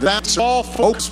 that's all, folks.